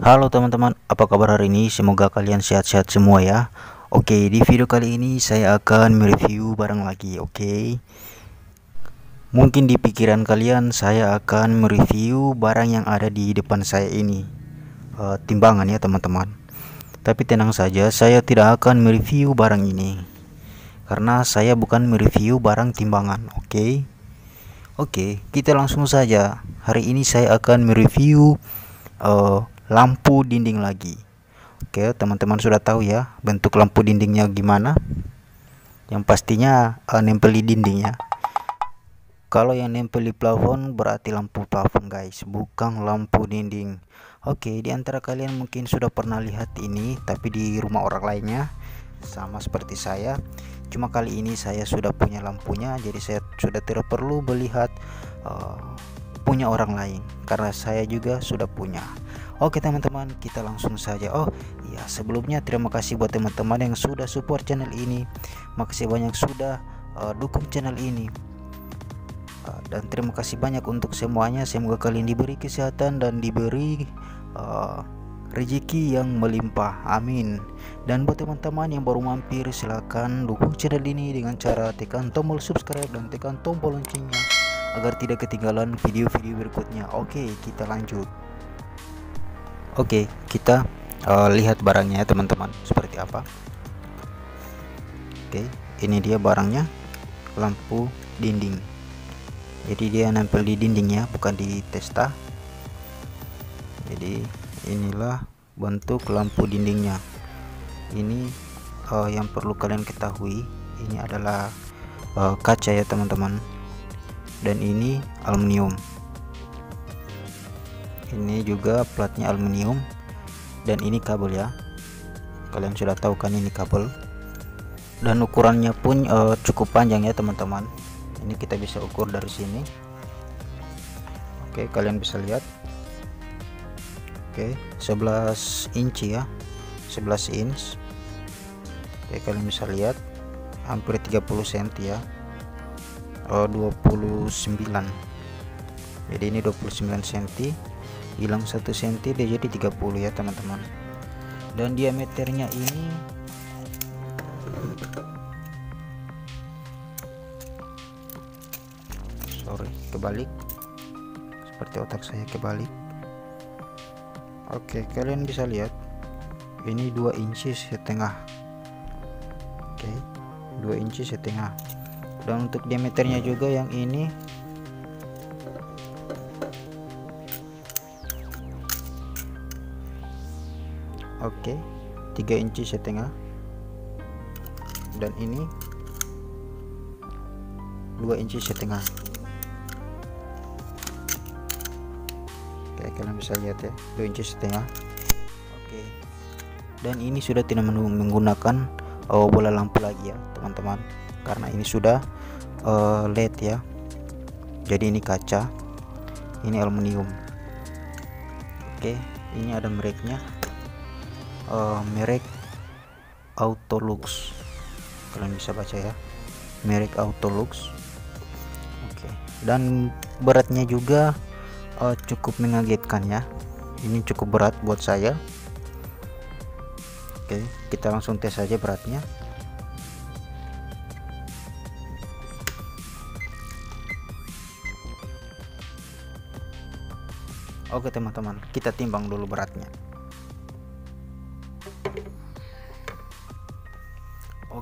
Halo teman-teman, apa kabar hari ini? Semoga kalian sehat-sehat semua ya. Oke, di video kali ini saya akan mereview barang lagi, oke. Mungkin di pikiran kalian saya akan mereview barang yang ada di depan saya ini. Uh, timbangan ya teman-teman. Tapi tenang saja, saya tidak akan mereview barang ini. Karena saya bukan mereview barang timbangan, oke. Oke, kita langsung saja. Hari ini saya akan mereview uh, lampu dinding lagi. Oke teman-teman sudah tahu ya bentuk lampu dindingnya gimana. Yang pastinya uh, nempel di dinding ya. Kalau yang nempel di plafon berarti lampu plafon guys bukan lampu dinding. Oke di antara kalian mungkin sudah pernah lihat ini tapi di rumah orang lainnya sama seperti saya. Cuma kali ini saya sudah punya lampunya jadi saya sudah tidak perlu melihat uh, punya orang lain. Karena saya juga sudah punya Oke teman-teman kita langsung saja. Oh ya sebelumnya terima kasih buat teman-teman yang sudah support channel ini. Makasih banyak sudah uh, dukung channel ini. Uh, Dan terima kasih banyak untuk semuanya. Semoga kalian diberi kesehatan dan diberi uh, rezeki yang melimpah. Amin. Dan buat teman-teman yang baru mampir silahkan dukung channel ini dengan cara tekan tombol subscribe dan tekan tombol loncengnya agar tidak ketinggalan video-video berikutnya. Oke kita lanjut Oke, kita uh, lihat barangnya ya teman-teman seperti apa. Oke, ini dia barangnya lampu dinding. Jadi dia nempel di dinding ya, bukan di testa. Jadi inilah bentuk lampu dindingnya. Ini uh, yang perlu kalian ketahui, ini adalah uh, kaca ya teman-teman. Dan ini aluminium ini juga platnya aluminium. Dan ini kabel ya. Kalian sudah tahu kan ini kabel. Dan ukurannya pun uh, cukup panjang ya teman-teman. Ini kita bisa ukur dari sini. Oke kalian bisa lihat. Oke 11 inci ya. 11 inch. Oke kalian bisa lihat. Hampir 30 cm ya. Oh, 29 jadi ini 29 cm hilang 1 cm dia jadi 30 ya teman-teman. Dan diameternya ini sorry kebalik. Seperti otak saya kebalik. Oke kalian bisa lihat ini 2 inci setengah. Oke 2 inci setengah. Dan untuk diameternya juga yang ini oke 3 inci setengah. Dan ini 2 inci setengah. Oke kalian bisa lihat ya 2 inci setengah. Oke. Dan ini sudah tidak menggunakan oh, bola lampu lagi ya teman-teman. Karena ini sudah uh, LED ya. Jadi ini kaca ini aluminium. Oke ini ada mereknya uh, merek Autolux. Kalian bisa baca ya. Merek Autolux. Oke. Okay. dan beratnya juga uh, cukup mengagetkan ya. Ini cukup berat buat saya. Oke okay, kita langsung tes saja beratnya. Oke teman-teman, kita timbang dulu beratnya.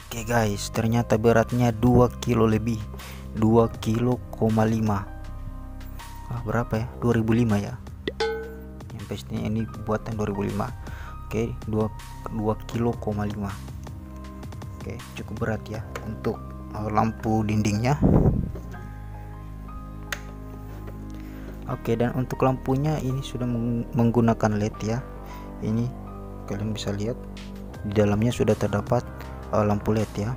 Oke guys, ternyata beratnya 2 kilo lebih. 2 kilo, 5. Ah, berapa ya? 2005 ya. Yang pastinya ini buatan 2005. Oke, 2 2 kilo, 5. Oke, cukup berat ya untuk uh, lampu dindingnya. Oke, dan untuk lampunya ini sudah menggunakan LED ya. Ini kalian bisa lihat di dalamnya sudah terdapat uh, lampu led ya.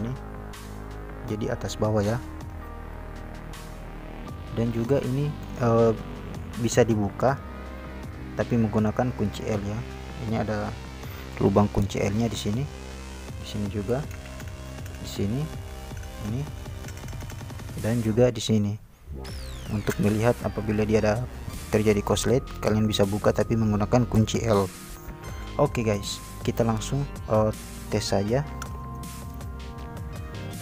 Ini jadi atas bawah ya. Dan juga ini uh, bisa dibuka tapi menggunakan kunci L ya. Ini ada lubang kunci L nya di sini. Di sini juga. Di sini. Ini. Dan juga di sini. Untuk melihat apabila dia ada terjadi korslet kalian bisa buka tapi menggunakan kunci L. Oke okay guys kita langsung uh, tes saja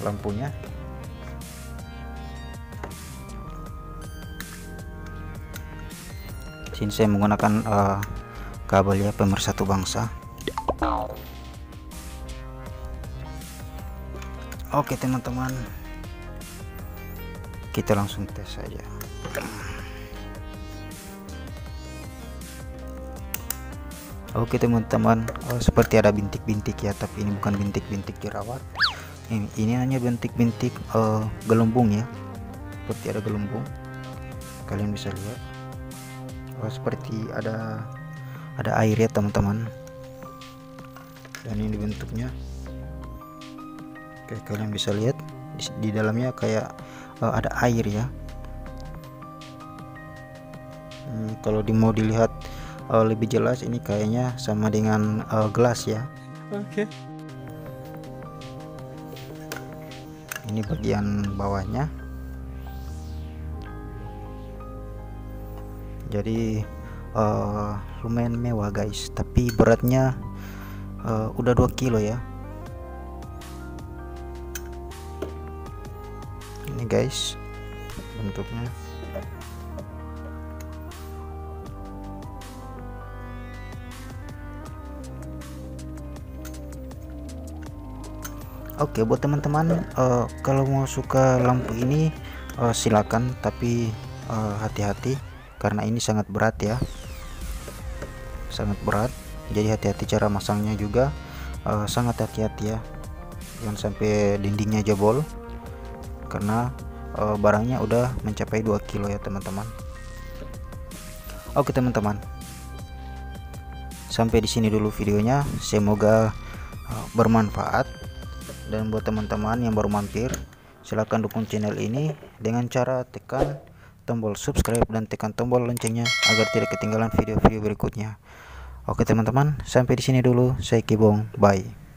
lampunya. Sini saya menggunakan uh, kabel ya pemersatu bangsa. Oke teman-teman. Kita langsung tes saja oke teman-teman. Oh, seperti ada bintik-bintik ya tapi ini bukan bintik-bintik jerawat. Ini, ini hanya bintik-bintik uh, gelembung ya. Seperti ada gelembung. Kalian bisa lihat. Oh, seperti ada ada air ya teman-teman. Dan ini bentuknya. Oke kalian bisa lihat. Di, di dalamnya kayak uh, ada air ya. Hmm, kalau di mau dilihat uh, lebih jelas ini kayaknya sama dengan uh, gelas ya. Oke. Okay. ini bagian bawahnya. Jadi uh, lumayan mewah guys. Tapi beratnya uh, udah 2 kilo ya. Ini guys bentuknya Oke buat teman-teman uh, kalau mau suka lampu ini uh, silakan tapi hati-hati uh, karena ini sangat berat ya. Sangat berat jadi hati-hati cara masangnya juga. Uh, sangat hati-hati ya jangan sampai dindingnya jebol karena uh, barangnya udah mencapai 2 kilo ya teman-teman. Oke teman-teman. Sampai di sini dulu videonya semoga uh, bermanfaat dan buat teman-teman yang baru mampir silahkan dukung channel ini dengan cara tekan tombol subscribe dan tekan tombol loncengnya agar tidak ketinggalan video-video berikutnya. Oke teman-teman, sampai di sini dulu. Saya Kibong. Bye.